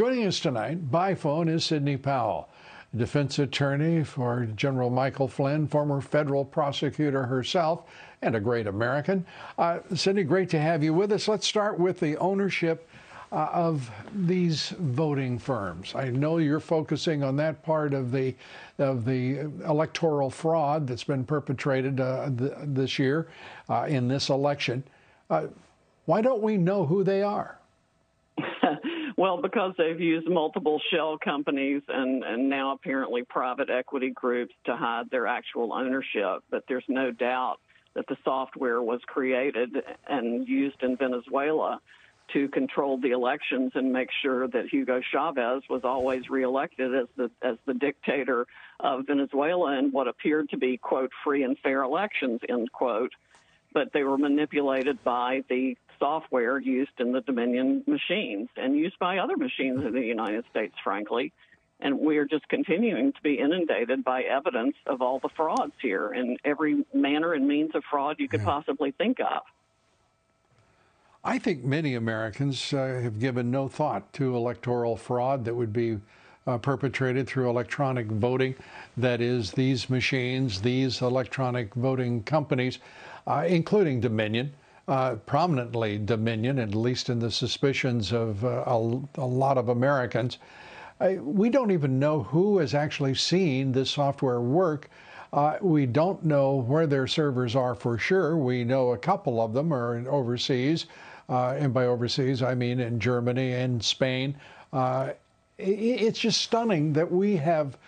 Joining us tonight by phone is Sidney Powell, defense attorney for General Michael Flynn, former federal prosecutor herself, and a great American. Uh, Sidney, great to have you with us. Let's start with the ownership uh, of these voting firms. I know you're focusing on that part of the of the electoral fraud that's been perpetrated uh, th this year uh, in this election. Uh, why don't we know who they are? Well, because they've used multiple shell companies and, and now apparently private equity groups to hide their actual ownership. But there's no doubt that the software was created and used in Venezuela to control the elections and make sure that Hugo Chavez was always reelected as the as the dictator of Venezuela in what appeared to be quote free and fair elections end quote but they were manipulated by the software used in the Dominion machines and used by other machines in the United States, frankly. And we are just continuing to be inundated by evidence of all the frauds here and every manner and means of fraud you could yeah. possibly think of. I think many Americans uh, have given no thought to electoral fraud that would be uh, perpetrated through electronic voting. That is, these machines, these electronic voting companies, uh, including Dominion, uh, prominently Dominion, at least in the suspicions of uh, a, a, lot of Americans. we don't even know who has actually seen this software work. Uh, we don't know where their servers are for sure. We know a couple of them are overseas, uh, and by overseas I mean in Germany and Spain. Uh, it's just stunning that we have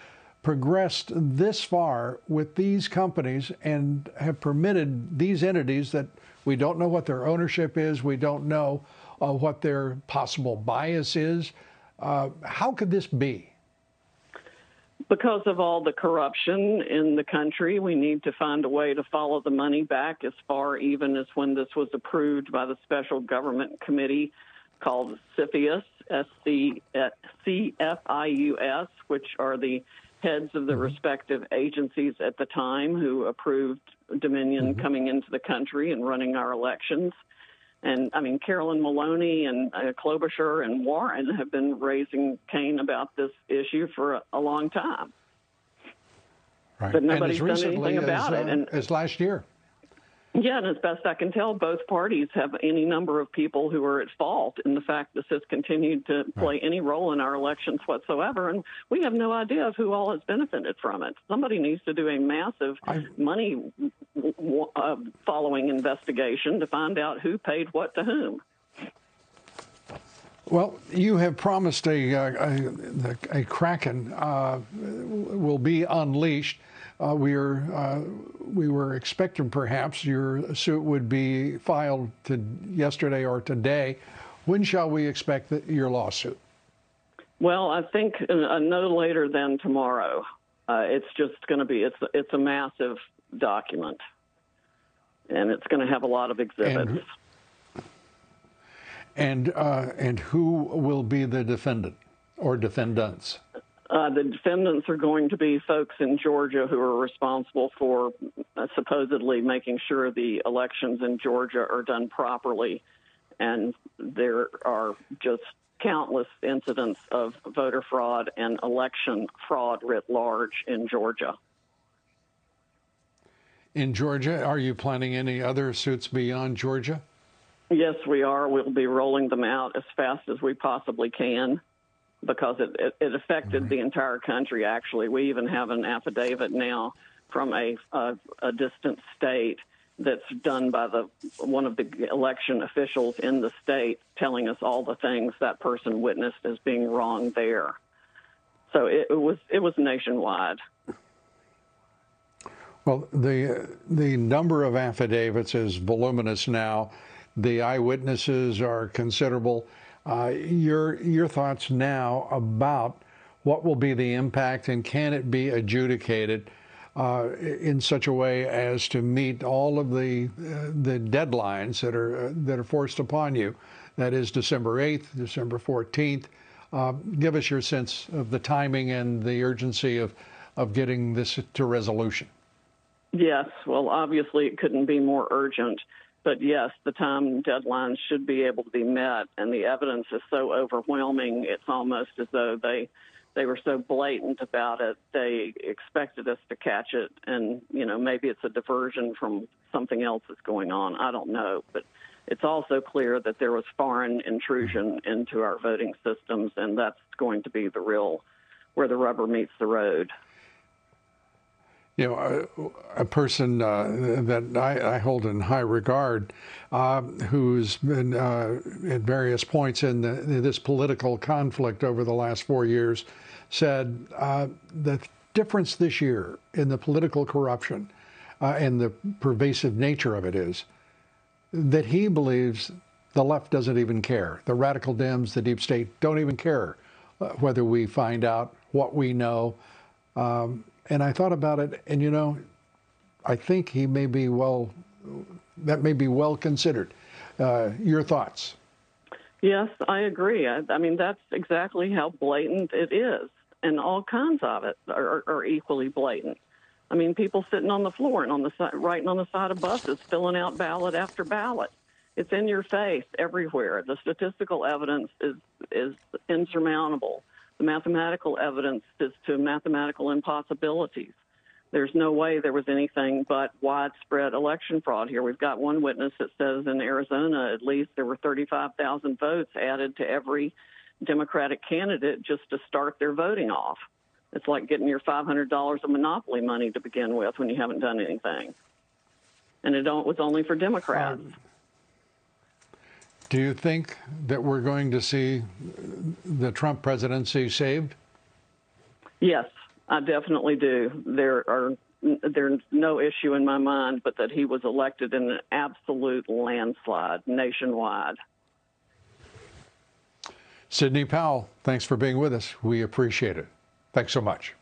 progressed this far with these companies and have permitted these entities that we don't know what their ownership is. We don't know uh, what their possible bias is. Uh, how could this be? Because of all the corruption in the country, we need to find a way to follow the money back as far even as when this was approved by the special government committee called CFIUS, S-C-F-I-U-S, which are the heads of the mm-hmm. respective agencies at the time who approved Dominion mm-hmm. coming into the country and running our elections. And I mean, Carolyn Maloney and uh, Klobuchar and Warren have been raising Cain about this issue for a, a long time. Right. But nobody's done anything as, about uh, it. And as last year. Yeah, and as best I can tell, both parties have any number of people who are at fault in the fact this has continued to play right. any role in our elections whatsoever, and we have no idea of who all has benefited from it. Somebody needs to do a massive I... money uh, following investigation to find out who paid what to whom. Well, you have promised a, a, a, a Kraken uh, will be unleashed. Uh, we are uh, we were expecting perhaps your suit would be filed to yesterday or today. When shall we expect the, your lawsuit? Well, I think uh, no later than tomorrow. Uh, it's just going to be it's it's a massive document, and it's going to have a lot of exhibits. And and, uh, and who will be the defendant or defendants? Uh, the defendants are going to be folks in Georgia who are responsible for uh, supposedly making sure the elections in Georgia are done properly. And there are just countless incidents of voter fraud and election fraud writ large in Georgia. In Georgia, are you planning any other suits beyond Georgia? Yes, we are. We'll be rolling them out as fast as we possibly can because it, it, it affected the entire country, actually. We even have an affidavit now from a, a, a distant state that's done by the one of the election officials in the state telling us all the things that person witnessed as being wrong there. So it, it was it was nationwide. Well, the the number of affidavits is voluminous now. The eyewitnesses are considerable. Uh, your your thoughts now about what will be the impact and can it be adjudicated uh, in such a way as to meet all of the uh, the deadlines that are uh, that are forced upon you? That is December 8th, December 14th. Uh, give us your sense of the timing and the urgency of of getting this to resolution. Yes, well, obviously it couldn't be more urgent. But yes, the time deadlines should be able to be met, and the evidence is so overwhelming. It's almost as though they they were so blatant about it. They expected us to catch it, and you know maybe it's a diversion from something else that's going on. I don't know, but it's also clear that there was foreign intrusion into our voting systems, and that's going to be the real where the rubber meets the road. You know, a, a person uh, that I, I, hold in high regard, uh, who's been uh, at various points in, the, in, this political conflict over the last four years, said uh, the difference this year in the political corruption uh, and the pervasive nature of it is that he believes the left doesn't even care. The radical Dems, the deep state, don't even care uh, whether we find out what we know. Um, and I thought about it, and you know, I think he may be well, that may be well considered. Uh, your thoughts? Yes, I agree. I, I, mean, that's exactly how blatant it is, and all kinds of it are, are equally blatant. I mean, people sitting on the floor and on the side, writing on the side of buses, filling out ballot after ballot. It's in your face everywhere. The statistical evidence is is insurmountable. The mathematical evidence is to mathematical impossibilities. There's no way there was anything but widespread election fraud here. We've got one witness that says in Arizona, at least, there were 35,000 votes added to every Democratic candidate just to start their voting off. It's like getting your $500 of monopoly money to begin with when you haven't done anything. And it was only for Democrats. Um, Do you think that we're going to see the Trump presidency saved? Yes, I definitely do. There are there's no issue in my mind but that he was elected in an absolute landslide nationwide. Sidney Powell, thanks for being with us. We appreciate it. Thanks so much.